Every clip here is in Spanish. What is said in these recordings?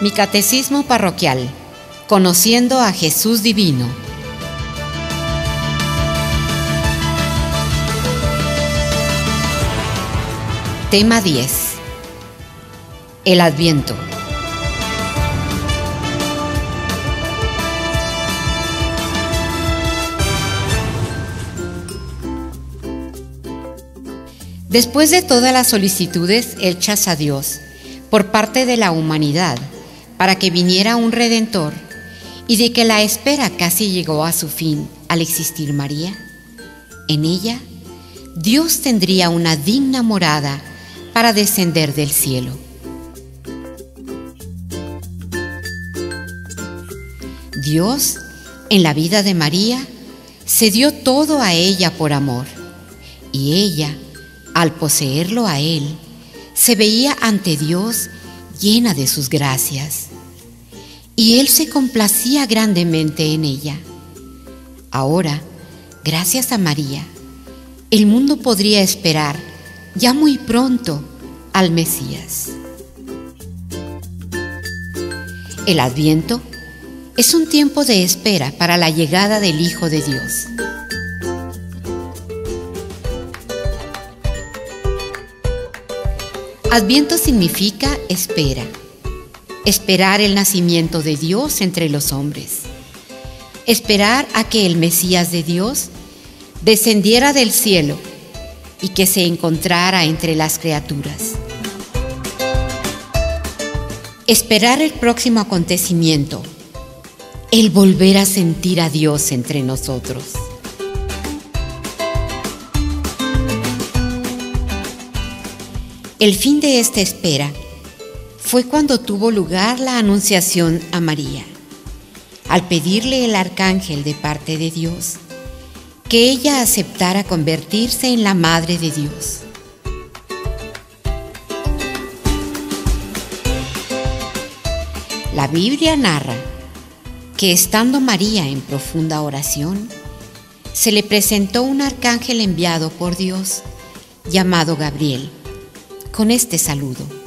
Mi Catecismo Parroquial, Conociendo a Jesús Divino. Tema 10. El Adviento. Después de todas las solicitudes hechas a Dios por parte de la humanidad para que viniera un redentor y de que la espera casi llegó a su fin al existir María, en ella Dios tendría una digna morada para descender del cielo. Dios, en la vida de María, se dio todo a ella por amor, y ella, al poseerlo a Él, se veía ante Dios llena de sus gracias. Y Él se complacía grandemente en ella. Ahora, gracias a María, el mundo podría esperar ya muy pronto al Mesías. El adviento es un tiempo de espera para la llegada del Hijo de Dios. Adviento significa espera, esperar el nacimiento de Dios entre los hombres, esperar a que el Mesías de Dios descendiera del cielo y que se encontrara entre las criaturas. Esperar el próximo acontecimiento, el volver a sentir a Dios entre nosotros. El fin de esta espera fue cuando tuvo lugar la anunciación a María, al pedirle el arcángel de parte de Dios que ella aceptara convertirse en la Madre de Dios. La Biblia narra que estando María en profunda oración, se le presentó un arcángel enviado por Dios llamado Gabriel con este saludo.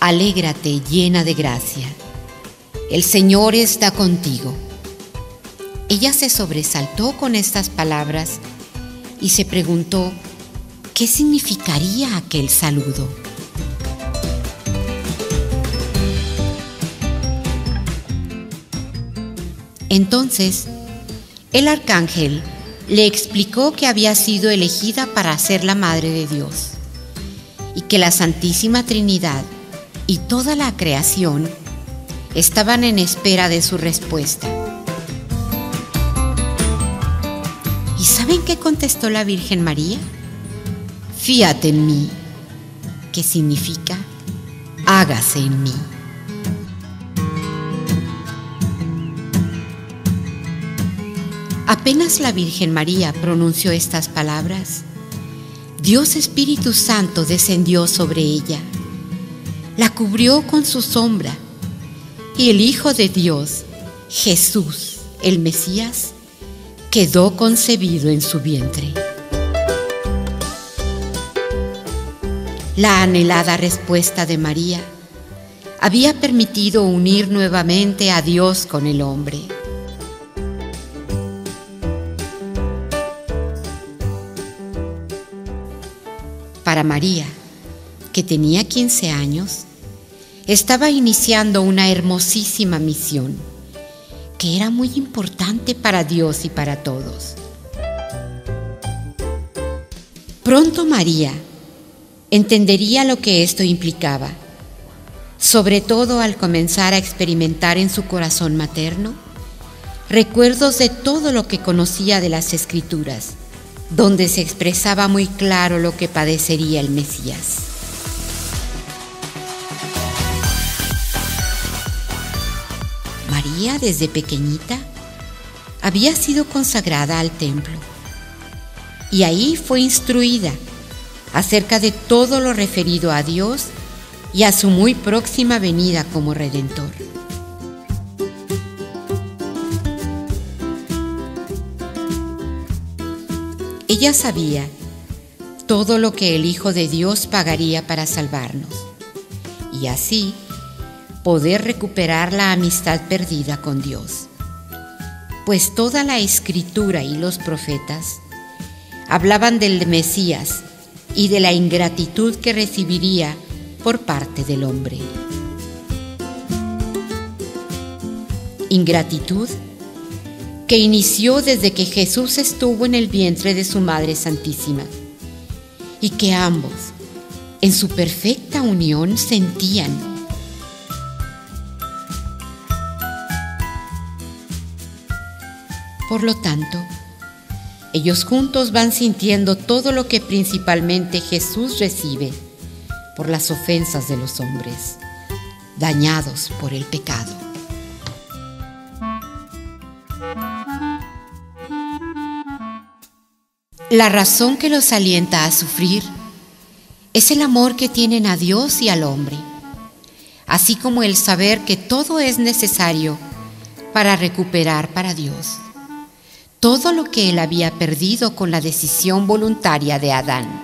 Alégrate llena de gracia. El Señor está contigo. Ella se sobresaltó con estas palabras y se preguntó qué significaría aquel saludo. Entonces, el arcángel le explicó que había sido elegida para ser la madre de Dios y que la Santísima Trinidad y toda la creación estaban en espera de su respuesta. ¿Y saben qué contestó la Virgen María? Fíate en mí, que significa hágase en mí. Apenas la Virgen María pronunció estas palabras, Dios Espíritu Santo descendió sobre ella, la cubrió con su sombra y el Hijo de Dios, Jesús, el Mesías, quedó concebido en su vientre. La anhelada respuesta de María había permitido unir nuevamente a Dios con el hombre. Para María, que tenía 15 años, estaba iniciando una hermosísima misión que era muy importante para Dios y para todos. Pronto María entendería lo que esto implicaba, sobre todo al comenzar a experimentar en su corazón materno recuerdos de todo lo que conocía de las escrituras donde se expresaba muy claro lo que padecería el Mesías. Desde pequeñita había sido consagrada al templo y ahí fue instruida acerca de todo lo referido a Dios y a su muy próxima venida como redentor. Ella sabía todo lo que el Hijo de Dios pagaría para salvarnos. Y así, poder recuperar la amistad perdida con Dios. Pues toda la escritura y los profetas hablaban del Mesías y de la ingratitud que recibiría por parte del hombre. Ingratitud que inició desde que Jesús estuvo en el vientre de su Madre Santísima y que ambos, en su perfecta unión, sentían. Por lo tanto, ellos juntos van sintiendo todo lo que principalmente Jesús recibe por las ofensas de los hombres, dañados por el pecado. La razón que los alienta a sufrir es el amor que tienen a Dios y al hombre, así como el saber que todo es necesario para recuperar para Dios todo lo que él había perdido con la decisión voluntaria de Adán.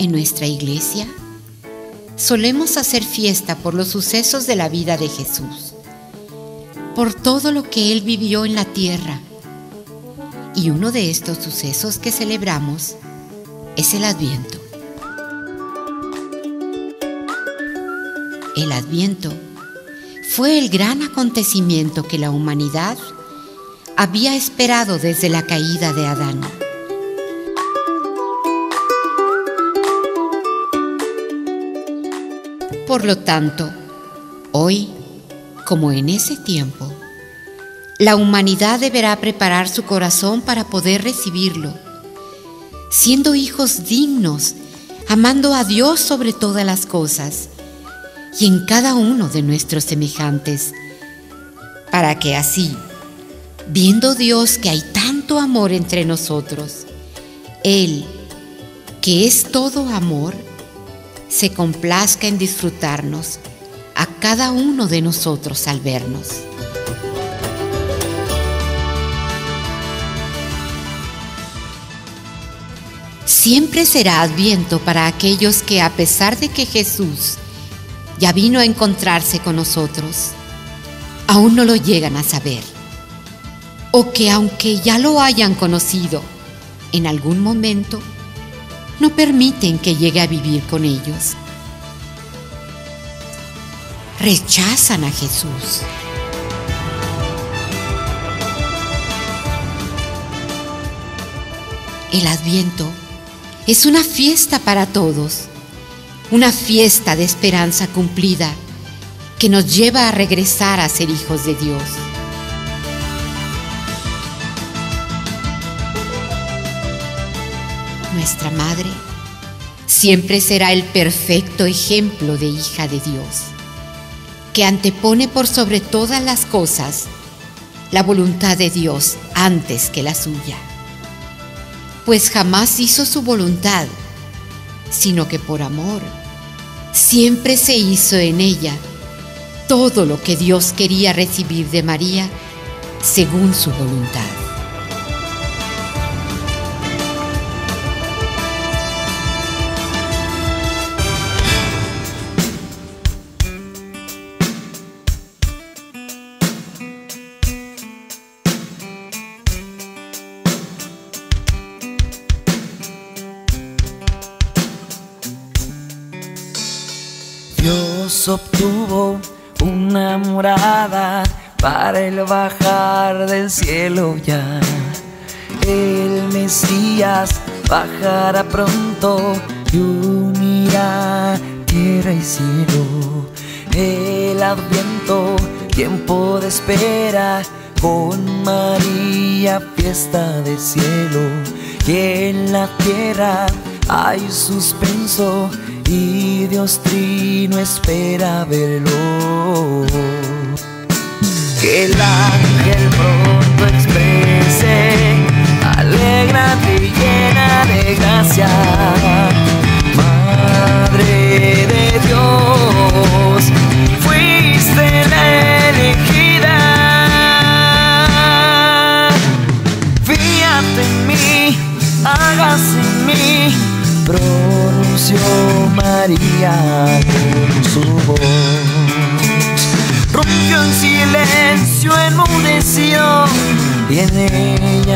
En nuestra iglesia solemos hacer fiesta por los sucesos de la vida de Jesús, por todo lo que Él vivió en la tierra. Y uno de estos sucesos que celebramos es el Adviento. El Adviento fue el gran acontecimiento que la humanidad había esperado desde la caída de Adán. Por lo tanto, hoy, como en ese tiempo, la humanidad deberá preparar su corazón para poder recibirlo, siendo hijos dignos, amando a Dios sobre todas las cosas y en cada uno de nuestros semejantes, para que así, viendo Dios que hay tanto amor entre nosotros, Él, que es todo amor, se complazca en disfrutarnos a cada uno de nosotros al vernos. Siempre será adviento para aquellos que a pesar de que Jesús ya vino a encontrarse con nosotros, aún no lo llegan a saber. O que aunque ya lo hayan conocido, en algún momento, no permiten que llegue a vivir con ellos. Rechazan a Jesús. El adviento es una fiesta para todos una fiesta de esperanza cumplida que nos lleva a regresar a ser hijos de Dios. Nuestra Madre siempre será el perfecto ejemplo de hija de Dios, que antepone por sobre todas las cosas la voluntad de Dios antes que la suya, pues jamás hizo su voluntad sino que por amor siempre se hizo en ella todo lo que Dios quería recibir de María según su voluntad. Obtuvo una morada para el bajar del cielo ya. El Mesías bajará pronto y unirá tierra y cielo. El adviento, tiempo de espera, con María fiesta de cielo. Y en la tierra hay suspenso y Dios trino espera verlo. Que el ángel pronto exprese, alegra y llena de gracia,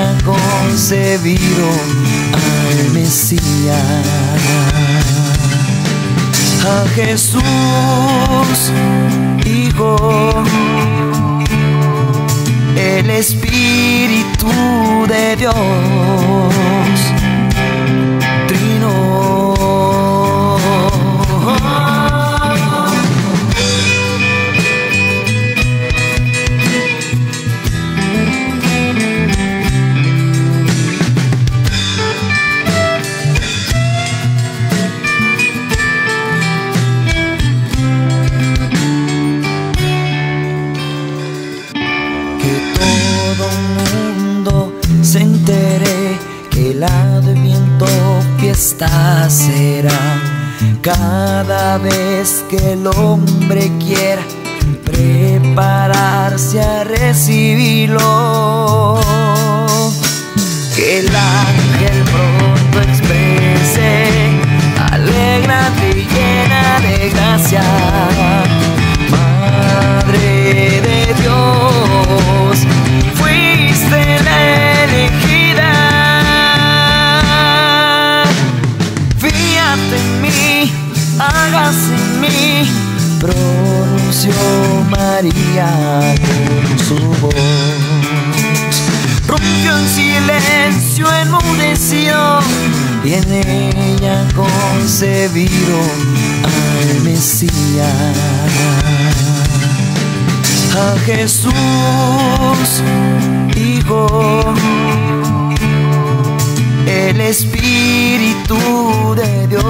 ella concebieron al Mesías. A Jesús, Hijo, el Espíritu de Dios fiesta será cada vez que el hombre quiera prepararse a recibirlo. Que el ángel pronto exprese, alegrate y llena de gracia, concebieron al Mesías. A Jesús, Hijo, el Espíritu de Dios.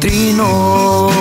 Trino